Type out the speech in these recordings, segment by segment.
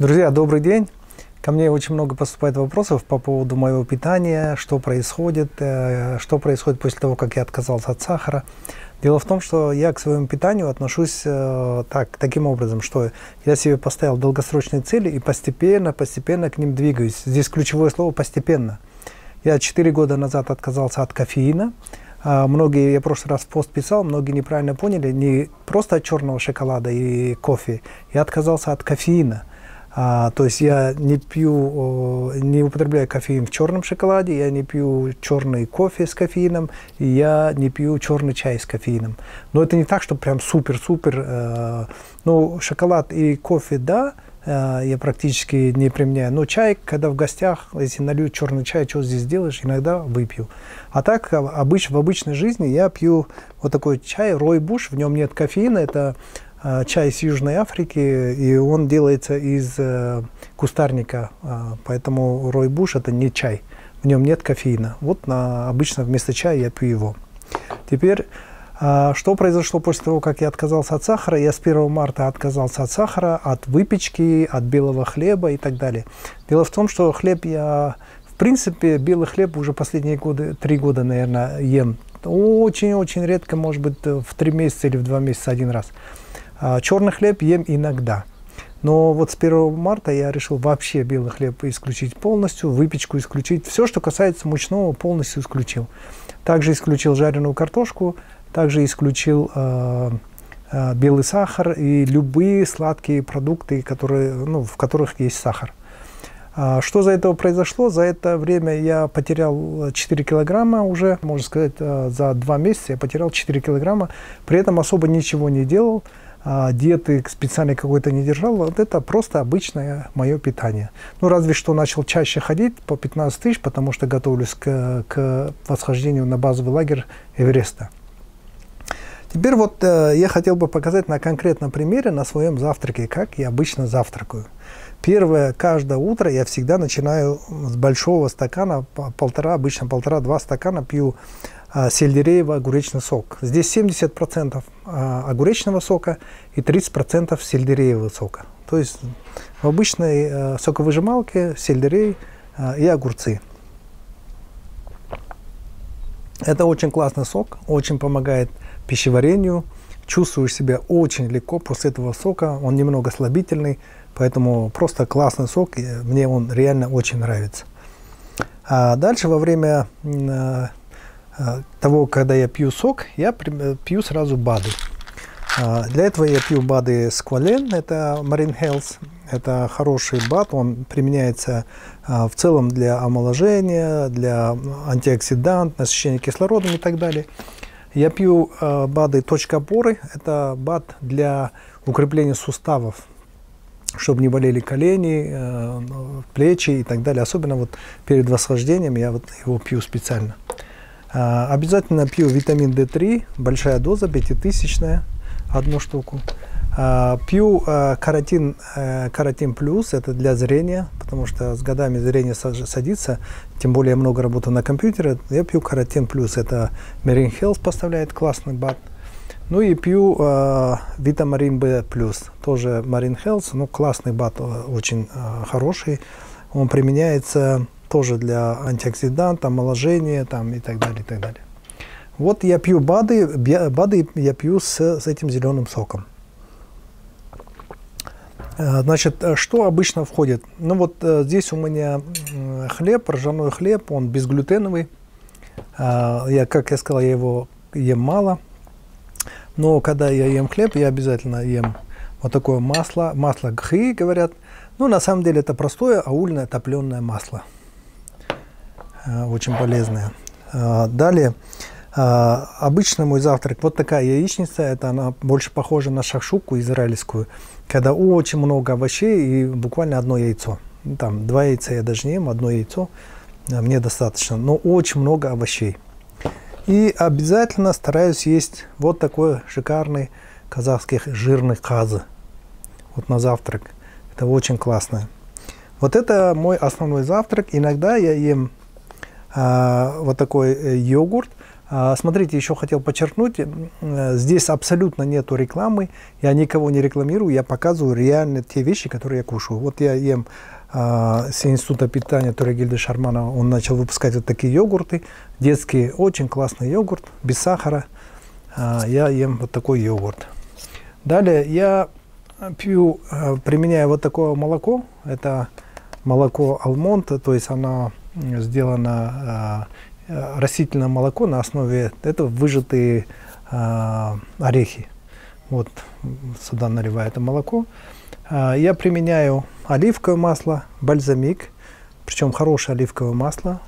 Друзья, добрый день. Ко мне очень много поступает вопросов по поводу моего питания, что происходит, э, что происходит после того, как я отказался от сахара. Дело в том, что я к своему питанию отношусь э, так, таким образом, что я себе поставил долгосрочные цели и постепенно, постепенно к ним двигаюсь. Здесь ключевое слово «постепенно». Я 4 года назад отказался от кофеина. А многие, я в прошлый раз пост писал, многие неправильно поняли, не просто от черного шоколада и кофе, я отказался от кофеина. А, то есть я не пью, не употребляю кофеин в черном шоколаде, я не пью черный кофе с кофеином, и я не пью черный чай с кофеином. Но это не так, что прям супер-супер. Э, ну, шоколад и кофе, да, э, я практически не применяю. Но чай, когда в гостях, если налью черный чай, что здесь делаешь, иногда выпью. А так, обыч, в обычной жизни я пью вот такой чай, Рой Буш, в нем нет кофеина, это чай из Южной Африки, и он делается из э, кустарника, э, поэтому Рой Буш это не чай, в нем нет кофеина. Вот на, обычно вместо чая я пью его. Теперь, что произошло после того, как я отказался от сахара? Я с 1 марта отказался от сахара, от выпечки, от белого хлеба и так далее. Дело в том, что хлеб я, в принципе, белый хлеб уже последние годы, три года, наверное, ем. Очень-очень редко, может быть, в три месяца или в два месяца один раз. А, черный хлеб ем иногда. Но вот с 1 марта я решил вообще белый хлеб исключить полностью, выпечку исключить. Все, что касается мучного, полностью исключил. Также исключил жареную картошку, также исключил э, э, белый сахар и любые сладкие продукты, которые, ну, в которых есть сахар. А что за этого произошло? За это время я потерял 4 килограмма уже, можно сказать, э, за 2 месяца я потерял 4 килограмма. При этом особо ничего не делал диеты специальной какой-то не держал, вот это просто обычное мое питание. Ну, разве что начал чаще ходить по 15 тысяч, потому что готовлюсь к, к восхождению на базовый лагерь Эвереста. Теперь вот э, я хотел бы показать на конкретном примере, на своем завтраке, как я обычно завтракаю. Первое, каждое утро я всегда начинаю с большого стакана, полтора, обычно полтора-два стакана пью а, сельдереево-огуречный сок. Здесь 70% а, огуречного сока и 30% сельдереевого сока. То есть в обычной а, соковыжималке сельдерей и огурцы. Это очень классный сок, очень помогает пищеварению. Чувствуешь себя очень легко после этого сока. Он немного слабительный, поэтому просто классный сок. Мне он реально очень нравится. А дальше во время Э, того, когда я пью сок, я э, пью сразу БАДы. А, для этого я пью БАДы Сквален, это Marine Health, это хороший БАД, он применяется а, в целом для омоложения, для антиоксидант, насыщения кислородом и так далее. Я пью а, БАДы точка опоры, это БАД для укрепления суставов, чтобы не болели колени, э, плечи и так далее. Особенно вот перед восхождением я вот его пью специально. А, обязательно пью витамин D3, большая доза, пятитысячная, одну штуку. А, пью а, каротин, э, каротин плюс, это для зрения, потому что с годами зрение садится, тем более я много работаю на компьютере. Я пью каротин плюс, это Marine Health поставляет классный бат. Ну и пью э, Витамарин B+, тоже Marine Health, ну классный бат, э, очень э, хороший. Он применяется тоже для антиоксиданта, омоложения там, и так далее, и так далее. Вот я пью БАДы, БАДы я пью с, с этим зеленым соком. Э, значит, что обычно входит? Ну вот э, здесь у меня хлеб, ржаной хлеб, он безглютеновый. Э, я, как я сказал, я его ем мало. Но когда я ем хлеб, я обязательно ем вот такое масло, масло гхи, говорят. Ну, на самом деле это простое аульное топленое масло. Э, очень полезная. Э, далее, э, обычно мой завтрак, вот такая яичница, это она больше похожа на шакшуку израильскую, когда очень много овощей и буквально одно яйцо. Ну, там два яйца я даже не ем, одно яйцо мне достаточно, но очень много овощей. И обязательно стараюсь есть вот такой шикарный казахский жирный казы. Вот на завтрак. Это очень классно. Вот это мой основной завтрак. Иногда я ем вот такой э, йогурт. А, смотрите, еще хотел подчеркнуть, э, здесь абсолютно нету рекламы, я никого не рекламирую, я показываю реально те вещи, которые я кушаю. Вот я ем а, с института питания Турегильды Шармана, он начал выпускать вот такие йогурты, детские, очень классный йогурт, без сахара. А, я ем вот такой йогурт. Далее я пью, э, применяю вот такое молоко, это молоко алмонд, то есть оно сделано Э, растительное молоко на основе этого выжатые э, орехи. Вот сюда наливаю это молоко. Э, я применяю оливковое масло, бальзамик, причем хорошее оливковое масло,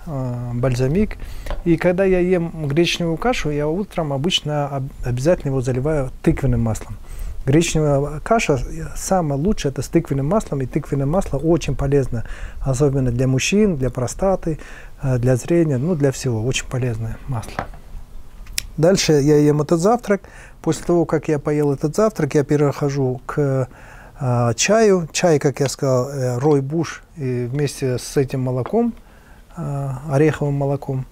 бальзамик. И когда я ем гречневую кашу, я утром обычно об, обязательно его заливаю тыквенным маслом. Гречневая каша самое лучшее это с тыквенным маслом, и тыквенное масло очень полезно, особенно для мужчин, для простаты, э, для зрения, ну для всего, очень полезное масло. Дальше я ем этот завтрак. После того, как я поел этот завтрак, я перехожу к э, чаю. Чай, как я сказал, э, Рой Буш и вместе с этим молоком, ореховым молоком.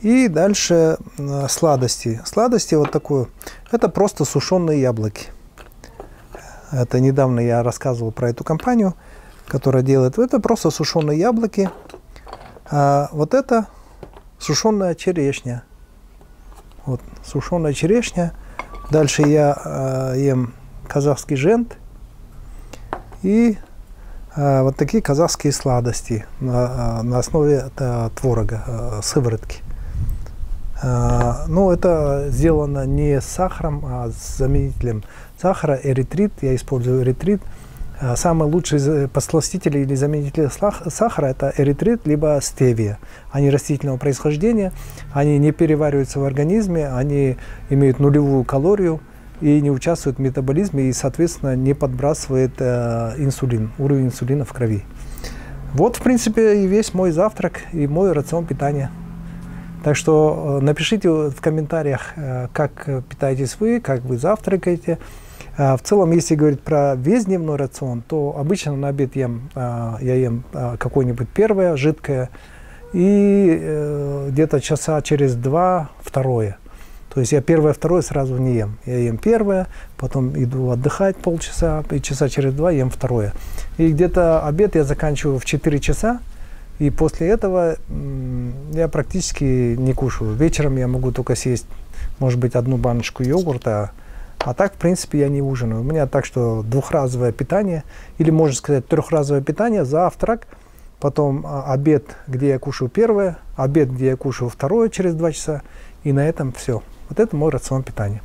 И дальше сладости. Сладости вот такое. Это просто сушеные яблоки. Это недавно я рассказывал про эту компанию, которая делает. Это просто сушеные яблоки. А вот это сушеная черешня. Вот сушеная черешня. Дальше я э, ем казахский жент и э, вот такие казахские сладости на, на основе э, творога, э, сыворотки. Э, ну, это сделано не с сахаром, а с заменителем сахара, эритрит, я использую эритрит. А, самый лучший подсластитель или заменитель сахара это эритрит либо стевия. Они растительного происхождения, они не перевариваются в организме, они имеют нулевую калорию и не участвуют в метаболизме и, соответственно, не подбрасывает э, инсулин, уровень инсулина в крови. Вот, в принципе, и весь мой завтрак и мой рацион питания. Так что э, напишите в комментариях, э, как питаетесь вы, как вы завтракаете. В целом, если говорить про весь дневной рацион, то обычно на обед ем, я ем какое-нибудь первое, жидкое, и э, где-то часа через два второе. То есть я первое, второе сразу не ем. Я ем первое, потом иду отдыхать полчаса, и часа через два ем второе. И где-то обед я заканчиваю в 4 часа, и после этого я практически не кушаю. Вечером я могу только съесть, может быть, одну баночку йогурта, а так, в принципе, я не ужинаю. У меня так что двухразовое питание, или можно сказать трехразовое питание, завтрак, потом а, обед, где я кушаю первое, обед, где я кушаю второе через два часа, и на этом все. Вот это мой рацион питания.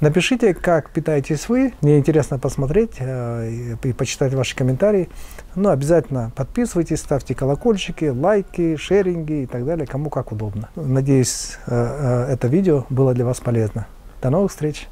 Напишите, как питаетесь вы. Мне интересно посмотреть э, и, почитать ваши комментарии. Но обязательно подписывайтесь, ставьте колокольчики, лайки, шеринги и так далее, кому как удобно. Надеюсь, э, э, это видео было для вас полезно. До новых встреч!